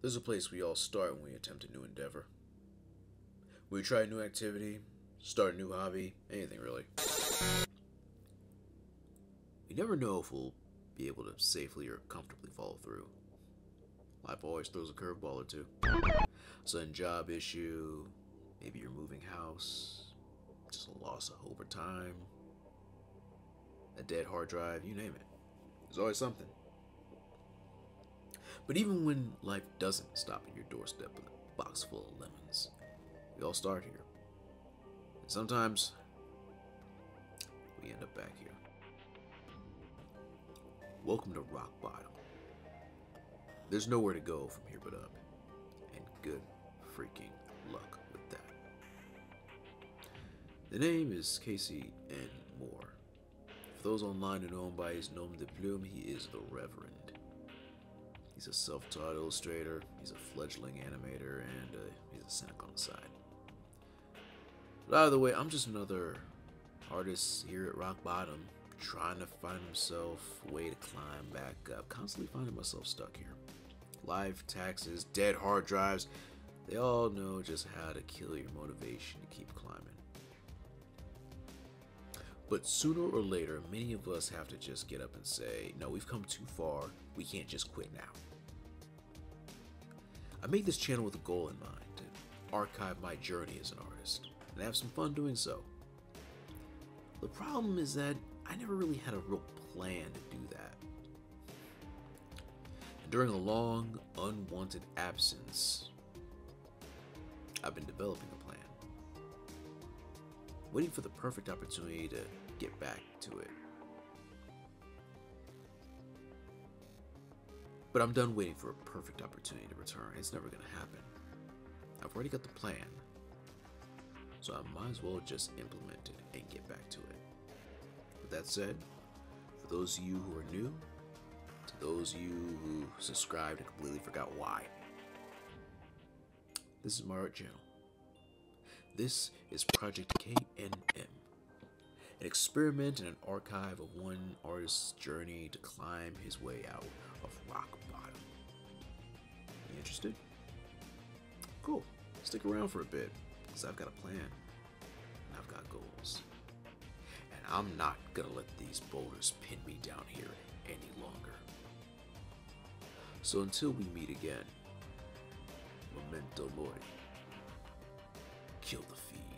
There's a place we all start when we attempt a new endeavor. We try a new activity, start a new hobby, anything really. We never know if we'll be able to safely or comfortably follow through. Life always throws a curveball or two. Sudden job issue, maybe you're moving house, just a loss of hope or time, a dead hard drive, you name it. There's always something. But even when life doesn't stop at your doorstep with a box full of lemons, we all start here. And sometimes we end up back here. Welcome to rock bottom. There's nowhere to go from here but up. And good freaking luck with that. The name is Kasey N. Moore. For those online who know him by his nom de plume, he is the Reverend. He's a self-taught illustrator, he's a fledgling animator, and uh, he's a cynic on the side. But either way, I'm just another artist here at rock bottom, trying to find himself a way to climb back up, constantly finding myself stuck here. Life, taxes, dead hard drives, they all know just how to kill your motivation to keep climbing. But sooner or later, many of us have to just get up and say, no, we've come too far, we can't just quit now. I made this channel with a goal in mind to archive my journey as an artist and have some fun doing so. The problem is that I never really had a real plan to do that. And during a long, unwanted absence, I've been developing a plan. Waiting for the perfect opportunity to get back to it. But I'm done waiting for a perfect opportunity to return. It's never going to happen. I've already got the plan. So I might as well just implement it and get back to it. With that said, for those of you who are new, to those of you who subscribed and completely forgot why, this is my art channel. This is Project KNM, an experiment and an archive of one artist's journey to climb his way out rock bottom. You interested? Cool. Stick around for a bit, because I've got a plan, and I've got goals. And I'm not gonna let these boulders pin me down here any longer. So until we meet again, memento mori. Kill the fear.